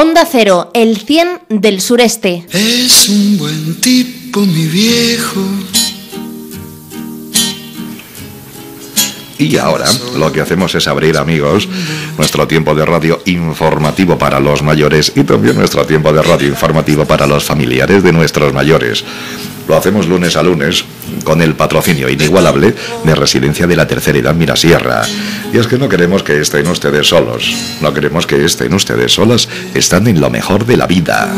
Onda Cero, el 100 del sureste. Es un buen tipo, mi viejo. Y ahora lo que hacemos es abrir, amigos, nuestro tiempo de radio informativo para los mayores y también nuestro tiempo de radio informativo para los familiares de nuestros mayores. Lo hacemos lunes a lunes con el patrocinio inigualable de Residencia de la Tercera Edad Mirasierra. Y es que no queremos que estén ustedes solos, no queremos que estén ustedes solas, están en lo mejor de la vida.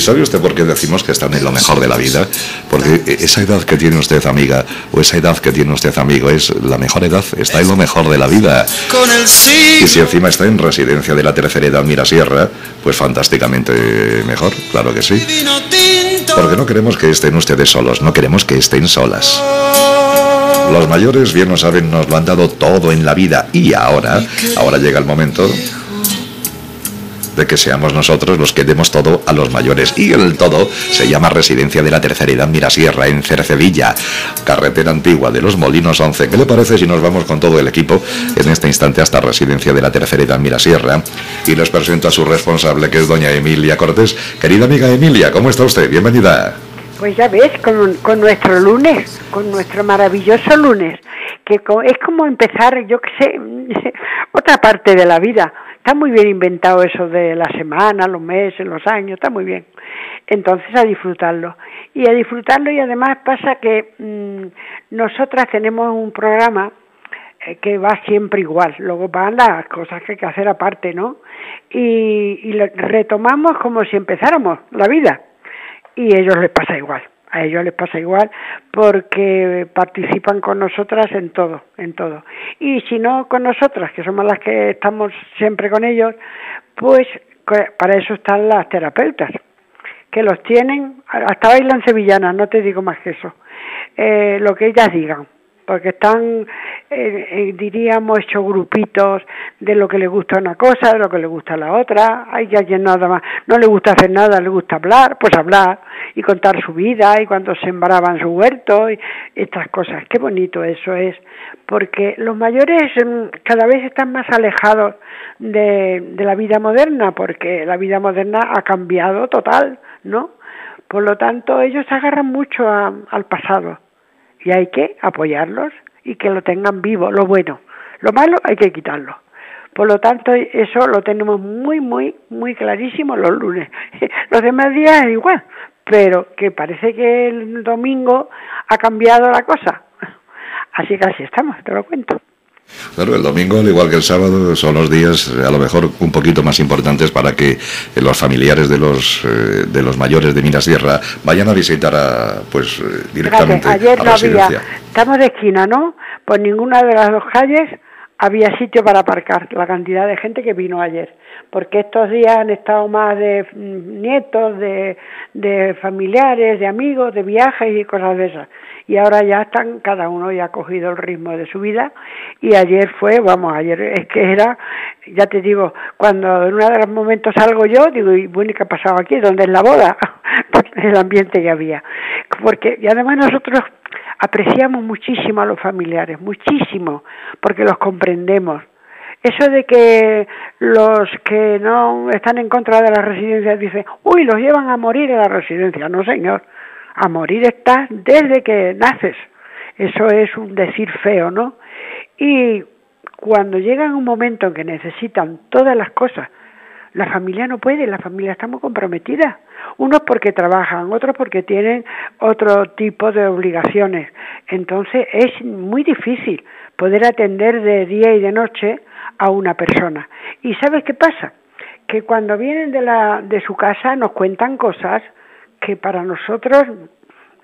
¿Y sabe usted por qué decimos que están en lo mejor de la vida? Porque esa edad que tiene usted, amiga, o esa edad que tiene usted, amigo, es la mejor edad, está en lo mejor de la vida. Y si encima está en residencia de la tercera edad Mirasierra, pues fantásticamente mejor, claro que sí. Porque no queremos que estén ustedes solos, no queremos que estén solas. Los mayores, bien lo saben, nos lo han dado todo en la vida y ahora, ahora llega el momento de que seamos nosotros los que demos todo a los mayores. Y el todo se llama Residencia de la Tercera Edad Mirasierra en Cercedilla, carretera antigua de los Molinos 11. ¿Qué le parece si nos vamos con todo el equipo en este instante hasta Residencia de la Tercera Edad Mirasierra? Y les presento a su responsable, que es doña Emilia Cortés. Querida amiga Emilia, ¿cómo está usted? Bienvenida. Pues ya ves, con, con nuestro lunes, con nuestro maravilloso lunes, que es como empezar, yo qué sé, otra parte de la vida Está muy bien inventado eso de la semana, los meses, los años, está muy bien. Entonces a disfrutarlo. Y a disfrutarlo y además pasa que mm, nosotras tenemos un programa eh, que va siempre igual, luego van las cosas que hay que hacer aparte, ¿no? Y, y retomamos como si empezáramos la vida. Y a ellos les pasa igual a ellos les pasa igual porque participan con nosotras en todo, en todo. Y si no con nosotras, que somos las que estamos siempre con ellos, pues para eso están las terapeutas, que los tienen, hasta bailan sevillanas, no te digo más que eso, eh, lo que ellas digan porque están, eh, eh, diríamos, hechos grupitos de lo que le gusta una cosa, de lo que le gusta la otra. Hay alguien nada más, no le gusta hacer nada, le gusta hablar, pues hablar y contar su vida y cuando sembraban su huerto y estas cosas. Qué bonito eso es, porque los mayores mm, cada vez están más alejados de, de la vida moderna, porque la vida moderna ha cambiado total, ¿no? Por lo tanto, ellos se agarran mucho al pasado y hay que apoyarlos y que lo tengan vivo, lo bueno. Lo malo hay que quitarlo. Por lo tanto, eso lo tenemos muy, muy, muy clarísimo los lunes. Los demás días es igual, pero que parece que el domingo ha cambiado la cosa. Así que así estamos, te lo cuento. Claro, el domingo, al igual que el sábado, son los días a lo mejor un poquito más importantes para que los familiares de los eh, de los mayores de Minas Sierra vayan a visitar a, pues eh, directamente ayer a no había, estamos de esquina, ¿no? Pues ninguna de las dos calles había sitio para aparcar la cantidad de gente que vino ayer, porque estos días han estado más de mm, nietos, de, de familiares, de amigos, de viajes y cosas de esas y ahora ya están, cada uno ya ha cogido el ritmo de su vida y ayer fue, vamos, ayer es que era, ya te digo, cuando en uno de los momentos salgo yo, digo, y bueno, ¿qué ha pasado aquí? ¿Dónde es la boda? el ambiente que había. Porque, y además nosotros apreciamos muchísimo a los familiares, muchísimo, porque los comprendemos. Eso de que los que no están en contra de las residencias dicen, uy, los llevan a morir en la residencia. No, señor a morir estás desde que naces. Eso es un decir feo, ¿no? Y cuando llegan un momento en que necesitan todas las cosas, la familia no puede, la familia está muy comprometida. Unos porque trabajan, otros porque tienen otro tipo de obligaciones. Entonces es muy difícil poder atender de día y de noche a una persona. ¿Y sabes qué pasa? Que cuando vienen de, la, de su casa nos cuentan cosas que para nosotros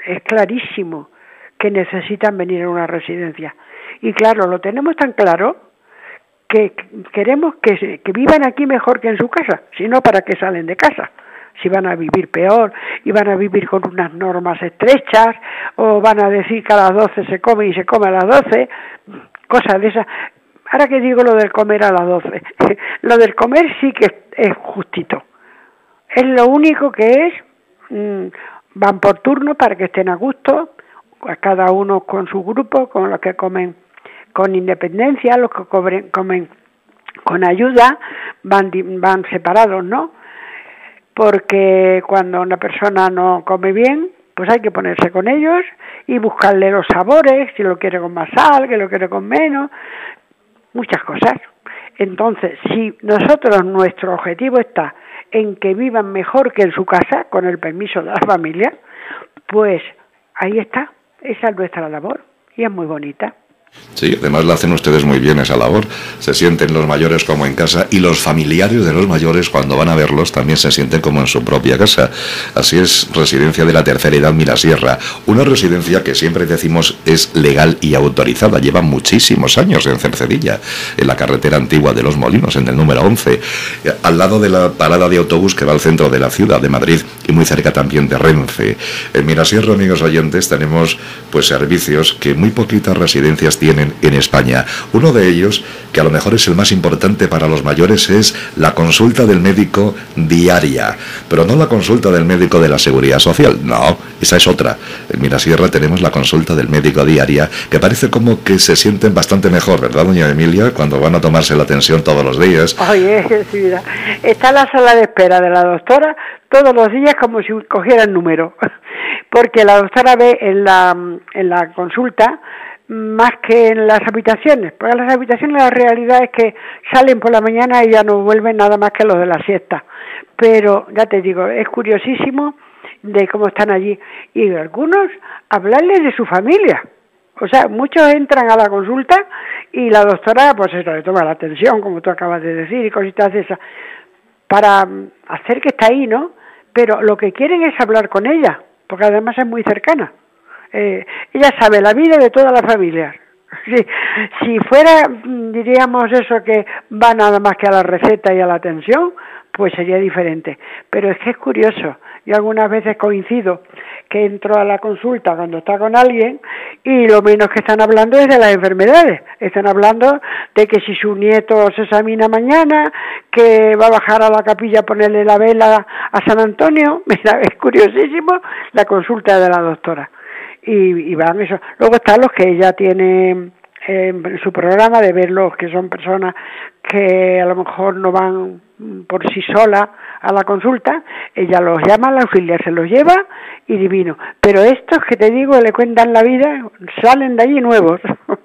es clarísimo que necesitan venir a una residencia. Y claro, lo tenemos tan claro que queremos que, que vivan aquí mejor que en su casa, si no, ¿para qué salen de casa? si van a vivir peor y van a vivir con unas normas estrechas o van a decir que a las 12 se come y se come a las 12, cosas de esas. Ahora que digo lo del comer a las 12, lo del comer sí que es justito. Es lo único que es Mm, van por turno para que estén a gusto, cada uno con su grupo, con los que comen con independencia, los que comen con ayuda van, van separados, ¿no? Porque cuando una persona no come bien, pues hay que ponerse con ellos y buscarle los sabores, si lo quiere con más sal, que lo quiere con menos, muchas cosas. Entonces, si nosotros nuestro objetivo está en que vivan mejor que en su casa, con el permiso de la familia, pues ahí está, esa es nuestra labor y es muy bonita. Sí, además la hacen ustedes muy bien esa labor. Se sienten los mayores como en casa y los familiares de los mayores cuando van a verlos también se sienten como en su propia casa. Así es Residencia de la Tercera Edad Mirasierra, una residencia que siempre decimos es legal y autorizada. Lleva muchísimos años en Cercedilla, en la carretera antigua de Los Molinos, en el número 11, al lado de la parada de autobús que va al centro de la ciudad de Madrid y muy cerca también de Renfe. En Mirasierra, amigos oyentes, tenemos pues servicios que muy poquitas residencias tienen en España. Uno de ellos, que a lo mejor es el más importante para los mayores, es la consulta del médico diaria, pero no la consulta del médico de la seguridad social, no, esa es otra. En Mirasierra tenemos la consulta del médico diaria, que parece como que se sienten bastante mejor, ¿verdad, doña Emilia? Cuando van a tomarse la atención todos los días. Oye, sí, mira, está la sala de espera de la doctora todos los días como si cogiera el número, porque la doctora ve en la, en la consulta más que en las habitaciones, porque las habitaciones la realidad es que salen por la mañana y ya no vuelven nada más que los de la siesta. Pero ya te digo, es curiosísimo de cómo están allí y algunos hablarles de su familia. O sea, muchos entran a la consulta y la doctora, pues eso, le toma la atención, como tú acabas de decir, y cositas de esas, para hacer que está ahí, ¿no? Pero lo que quieren es hablar con ella, porque además es muy cercana. Eh, ella sabe la vida de toda la familia. Si, fuera, diríamos eso, que va nada más que a la receta y a la atención, pues sería diferente. Pero es que es curioso. Yo algunas veces coincido que entro a la consulta cuando está con alguien y lo menos que están hablando es de las enfermedades. Están hablando de que si su nieto se examina mañana, que va a bajar a la capilla a ponerle la vela a San Antonio. Mira, es curiosísimo la consulta de la doctora y, van eso. Luego están los que ella tiene en su programa de verlos que son personas que a lo mejor no van por sí sola a la consulta, ella los llama, la auxiliar se los lleva y divino. Pero estos que te digo le cuentan la vida, salen de allí nuevos.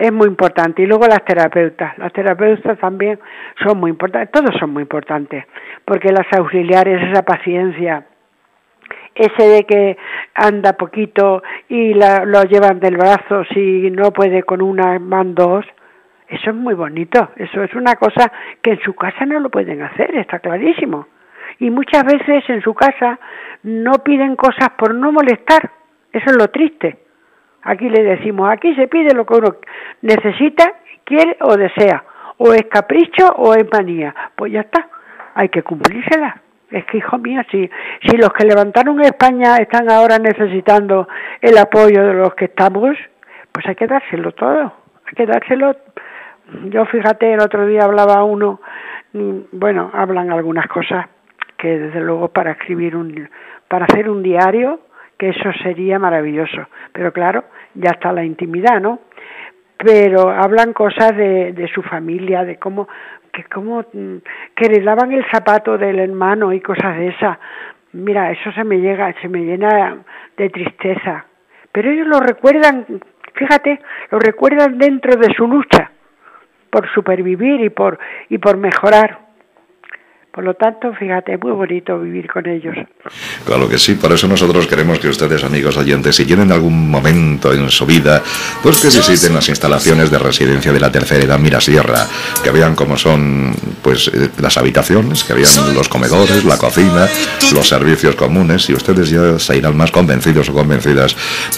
es muy importante. Y luego las terapeutas. Las terapeutas también son muy importantes, todos son muy importantes, porque las auxiliares, esa paciencia, ese de que anda poquito y la, lo llevan del brazo si no puede con una van dos, eso es muy bonito, eso es una cosa que en su casa no lo pueden hacer, está clarísimo. Y muchas veces en su casa no piden cosas por no molestar, eso es lo triste. Aquí le decimos, aquí se pide lo que uno necesita, quiere o desea, o es capricho o es manía, pues ya está, hay que cumplírsela. Es que, hijo mío, si, si los que levantaron España están ahora necesitando el apoyo de los que estamos, pues hay que dárselo todo, hay que dárselo. Yo fíjate, el otro día hablaba uno, bueno, hablan algunas cosas que desde luego para escribir un, para hacer un diario, que eso sería maravilloso. Pero claro, ya está la intimidad, ¿no? Pero hablan cosas de, de su familia, de cómo, que como mm, que le daban el zapato del hermano y cosas de esas. Mira, eso se me llega, se me llena de tristeza. Pero ellos lo recuerdan, fíjate, lo recuerdan dentro de su lucha por supervivir y por y por mejorar. Por lo tanto, fíjate, es muy bonito vivir con ellos. Claro que sí, por eso nosotros queremos que ustedes, amigos oyentes, si tienen algún momento en su vida, pues que visiten las instalaciones de residencia de la tercera edad Mirasierra, que vean cómo son pues eh, las habitaciones, que vean los comedores, la cocina, los servicios comunes, y ustedes ya se irán más convencidos o convencidas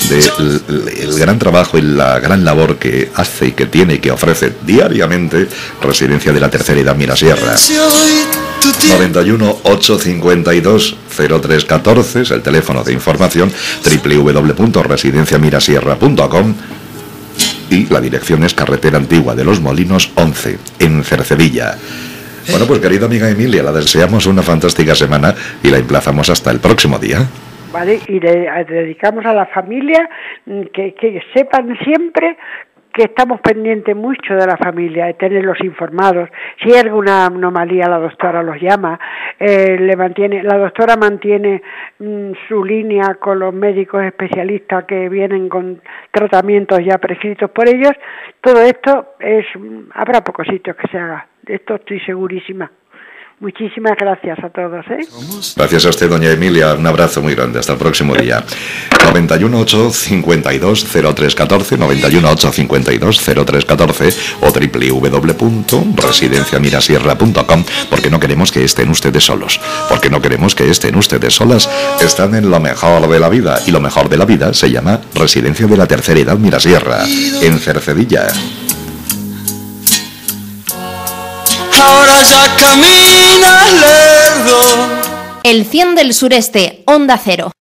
del gran trabajo y la gran labor que hace y que tiene y que ofrece diariamente Residencia de la Tercera Edad Mirasierra. 91 852 0314 es el teléfono de información www.residenciamirasierra.com y la dirección es Carretera Antigua de los Molinos 11 en Cercedilla. Bueno, pues querida amiga Emilia, la deseamos una fantástica semana y la emplazamos hasta el próximo día. Vale, y le dedicamos a la familia mm, que, que sepan siempre que estamos pendientes mucho de la familia, de tenerlos informados. Si hay alguna anomalía, la doctora los llama, eh, le mantiene, la doctora mantiene mm, su línea con los médicos especialistas que vienen con tratamientos ya prescritos por ellos. Todo esto es, habrá pocos sitios que se haga. De esto estoy segurísima. Muchísimas gracias a todos. ¿eh? Gracias a usted, doña Emilia. Un abrazo muy grande. Hasta el próximo día. 918 52 0314, 918 52 0314 o www.residenciamirasierra.com porque no queremos que estén ustedes solos. Porque no queremos que estén ustedes solas. Están en lo mejor de la vida y lo mejor de la vida se llama Residencia de la Tercera Edad Mirasierra, en Cercedilla. Ahora ya camina lerdo. El 100 del sureste, Onda Cero.